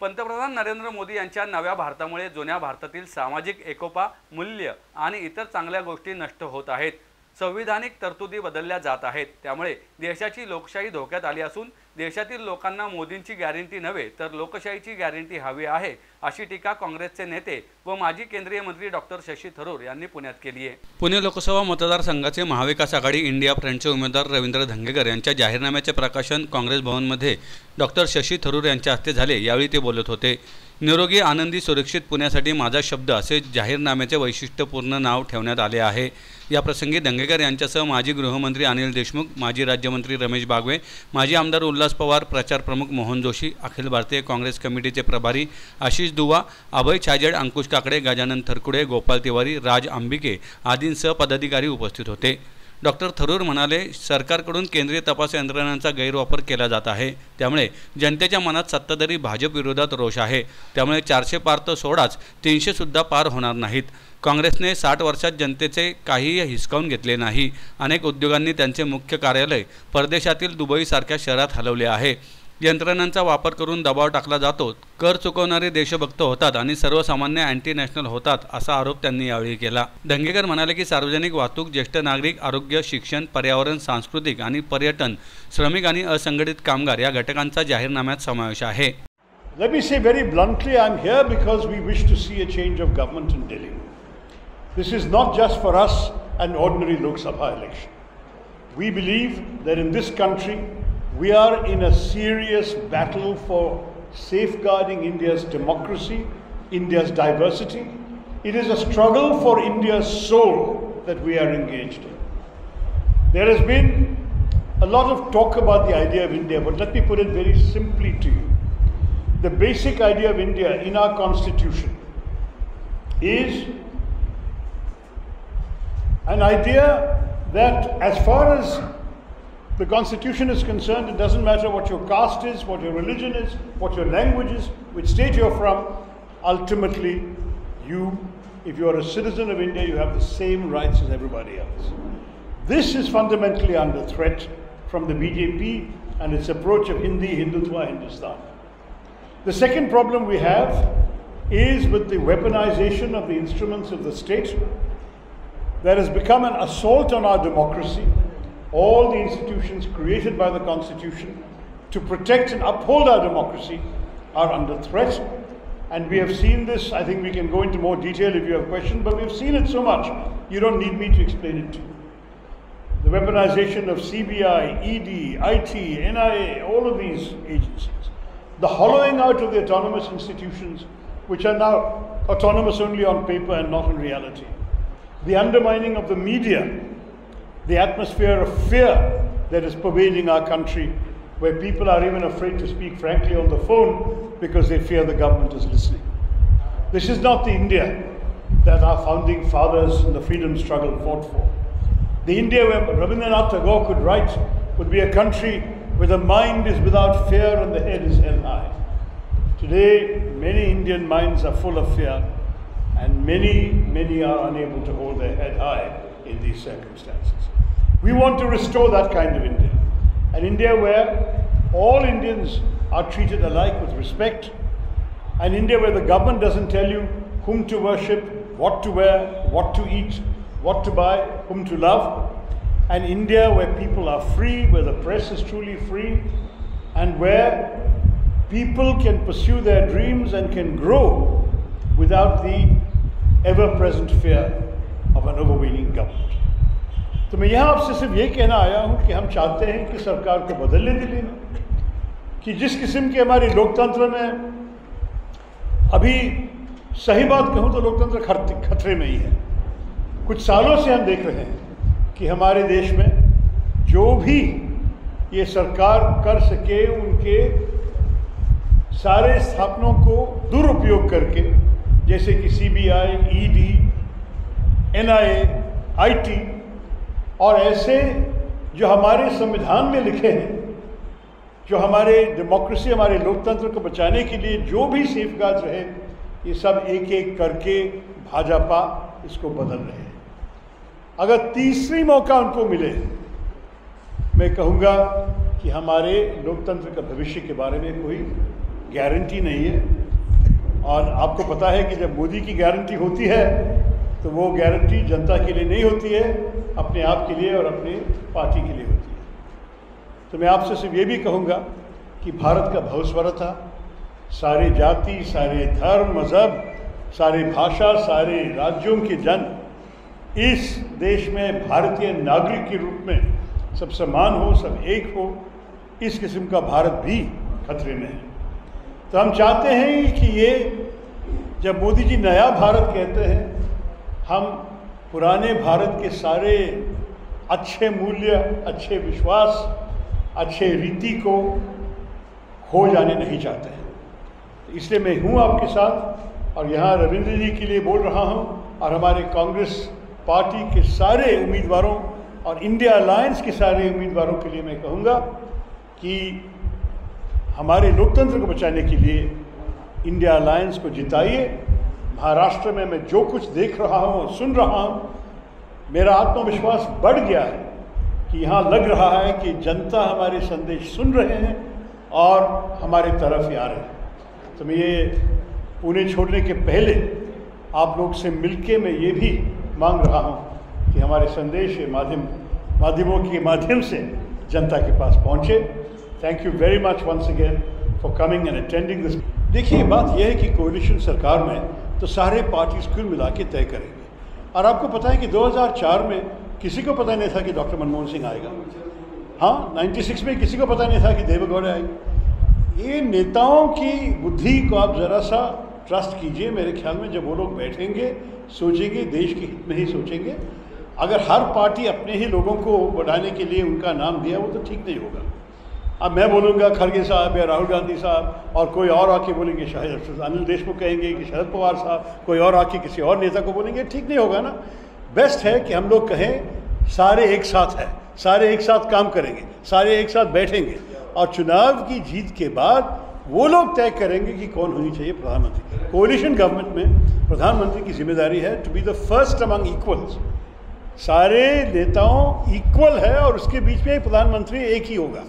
पंतप्रधान नरेंद्र मोदी यांच्या नव्या भारतामुळे जुन्या भारतातील सामाजिक एकोपा मूल्य आणि इतर चांगल्या गोष्टी नष्ट होत आहेत. संविधानिक तरतुदी बदलल्या जात आहेत. त्यामुळे देशाची लोकशाही धोक्यात आली असून देशातील लोकांना मोदींची गॅरंटी नव्हे तर लोकशाहीची गॅरंटी हवी आहे अशी टीका काँग्रेसचे नेते व माजी केंद्रीय मंत्री डॉक्टर शशी थरूर यांनी पुण्यात केली आहे. पुणे लोकसभा मतदारसंघाचे महाविकास आघाडी इंडिया फ्रंटचे उमेदवार रवींद्र धंगेकर यांच्या जाहीरनाम्याचे प्रकाशन काँग्रेस भवनमध्ये डॉक्टर शशी थरूर यांच्या हस्ते झाले यावेळी ते बोलत होते. निरोगी आनंदी सुरक्षित पुण्यासाठी माझा शब्द असे जाहीरनाम्याचे वैशिष्ट्यपूर्ण नाव ठेवण्यात आले आहे. याप्रसंगी दंगेकर यांच्यासह माजी गृहमंत्री अनिल देशमुख माजी राज्यमंत्री रमेश बागवे माजी आमदार उल्हास पवार प्रचार प्रमुख मोहन जोशी अखिल भारतीय काँग्रेस कमिटीचे प्रभारी आशिष दुवा अभय छाजेड अंकुश काकडे गजानन थरकुडे गोपाल तिवारी राज आंबिके आदींसह पदाधिकारी उपस्थित होते. डॉक्टर थरूर म्हणाले सरकारकडून केंद्रीय तपास यंत्रणांचा गैरवापर केला जात आहे. त्यामुळे जनतेच्या मनात सत्ताधारी भाजप विरोधात रोष आहे. त्यामुळे चारशे पार तर सोडाच तीनशेसुद्धा पार होणार नाहीत. काँग्रेसने साठ वर्षात जनतेचे काहीही हिसकावून घेतले नाही. अनेक उद्योगांनी त्यांचे मुख्य कार्यालय परदेशातील दुबईसारख्या शहरात हलवले आहे. यंत्रणांचा वापर करून दबाव टाकला जातो. कर चुकवणारे देशभक्त होतात आणि सर्वसामान्य अँटी नॅशनल होतात असा आरोप त्यांनी यावेळी केला. दंगेकर म्हणाले की सार्वजनिक वाहतूक ज्येष्ठ नागरिक आरोग्य शिक्षण पर्यावरण सांस्कृतिक आणि पर्यटन श्रमिक आणि असंघटित कामगार या घटकांचा जाहीरनाम्यात समावेश आहे. Let me say very bluntly, I'm here because we wish to see a change of government in Delhi. This is not just for us an ordinary Lok Sabha election. We believe that in this country, we are in a serious battle for safeguarding India's democracy, India's diversity. It is a struggle for India's soul that we are engaged in. There has been a lot of talk about the idea of India, but let me put it very simply to you. The basic idea of India in our constitution is an idea that, as far as the constitution is concerned, it doesn't matter what your caste is, what your religion is, what your language is, which state you're from, ultimately, you, if you are a citizen of India, you have the same rights as everybody else. This is fundamentally under threat from the BJP and its approach of Hindi, Hindutva, Hindustan. The second problem we have is with the weaponization of the instruments of the state. There has become an assault on our democracy. All the institutions created by the Constitution to protect and uphold our democracy are under threat. And we have seen this, I think we can go into more detail if you have questions, but we've seen it so much, you don't need me to explain it to you. The weaponization of CBI, ED, IT, NIA, all of these agencies. The hollowing out of the autonomous institutions, which are now autonomous only on paper and not in reality. The undermining of the media, the atmosphere of fear that is pervading our country, where people are even afraid to speak frankly on the phone because they fear the government is listening. This is not the India that our founding fathers in the freedom struggle fought for. The India where Rabindranath Tagore could write would be a country where the mind is without fear and the head is held high. Today, many Indian minds are full of fear, and many, many are unable to hold their head high in these circumstances. We want to restore that kind of India, an India where all Indians are treated alike with respect, an India where the government doesn't tell you whom to worship, what to wear, what to eat, what to buy, whom to love, an India where people are free, where the press is truly free, and where people can pursue their dreams and can grow without the ever present fear of an overweening government. तो मैं यहाँ आपसे सिर्फ़ ये कहना आया हूँ कि हम चाहते हैं कि सरकार को बदल ले दिल्ली में कि जिस किस्म के हमारे लोकतंत्र में अभी सही बात कहूँ तो लोकतंत्र खतरे में ही है कुछ सालों से हम देख रहे हैं कि हमारे देश में जो भी ये सरकार कर सके, उनके सारे स्थापनों को दुरुपयोग करके जैसे कि सीबीआई, ईडी, एनआईए, आईटी और ऐसे जो हमारे संविधान में लिखे हैं जो हमारे डेमोक्रेसी हमारे लोकतंत्र को बचाने के लिए जो भी सेफ़ गार्ड रहे ये सब एक एक करके भाजपा इसको बदल रहे हैं। अगर तीसरी मौका उनको मिले मैं कहूँगा कि हमारे लोकतंत्र का भविष्य के बारे में कोई गारंटी नहीं है। और आपको पता है कि जब मोदी की गारंटी होती है तो वो गारंटी जनता के लिए नहीं होती है, अपने आप के लिए और अपने पार्टी के लिए होती है। तो मैं आपसे सिर्फ़ ये भी कहूँगा कि भारत का भवस्वर था। सारे जाति, सारे धर्म, मज़हब, सारे भाषा, सारे राज्यों के जन इस देश में भारतीय नागरिक के रूप में सब समान हो, सब एक हो, इस किस्म का भारत भी खतरे में है। तो हम चाहते हैं कि ये जब मोदी जी नया भारत कहते हैं, हम पुराने भारत के सारे अच्छे मूल्य, अच्छे विश्वास, अच्छे रीति को खो जाने नहीं चाहते हैं। तो इसलिए मैं हूँ आपके साथ और यहाँ रविंद्र जी के लिए बोल रहा हूँ और हमारे कांग्रेस पार्टी के सारे उम्मीदवारों और इंडिया अलायंस के सारे उम्मीदवारों के लिए मैं कहूँगा कि हमारे लोकतंत्र को बचाने के लिए इंडिया अलायंस को जिताइए। महाराष्ट्र में मैं जो कुछ देख रहा हूँ और सुन रहा हूँ, मेरा आत्मविश्वास बढ़ गया है कि यहाँ लग रहा है कि जनता हमारे संदेश सुन रहे हैं और हमारे तरफ़ ही आ रहे हैं। तो मैं ये पुणे छोड़ने के पहले आप लोग से मिलके मैं ये भी मांग रहा हूँ कि हमारे संदेश माध्यम, माध्यमों के माध्यम से जनता के पास पहुँचे। Thank you very much once again for coming and attending this देखिए बात यह है कि कोलिशन सरकार में तो सारे पार्टीज़ कुल मिला के तय करेंगे। और आपको पता है कि 2004 में किसी को पता नहीं था कि डॉक्टर मनमोहन सिंह आएगा। हाँ 96 में किसी को पता नहीं था कि देवेगौड़ा आएगी। ये नेताओं की बुद्धि को आप ज़रा सा ट्रस्ट कीजिए, मेरे ख्याल में जब वो लोग बैठेंगे, सोचेंगे, देश के हित में ही सोचेंगे, अगर हर पार्टी अपने ही लोगों को बढ़ाने के लिए उनका नाम दिया, वो तो ठीक नहीं होगा। अब मैं बोलूँगा, खड़गे साहब या राहुल गांधी साहब, और कोई और आके बोलेंगे, शायद अनिल देशमुख कहेंगे कि शरद पवार साहब, कोई और आके किसी और नेता को बोलेंगे, ठीक नहीं होगा ना। बेस्ट है कि हम लोग कहें, सारे एक साथ हैं, सारे एक साथ काम करेंगे, सारे एक साथ बैठेंगे, और चुनाव की जीत के बाद वो लोग तय करेंगे कि कौन होनी चाहिए प्रधानमंत्री। कोलिशन गवर्नमेंट में प्रधानमंत्री की ज़िम्मेदारी है to be the first among equals सारे नेताओं इक्वल है और उसके बीच में प्रधानमंत्री एक ही होगा।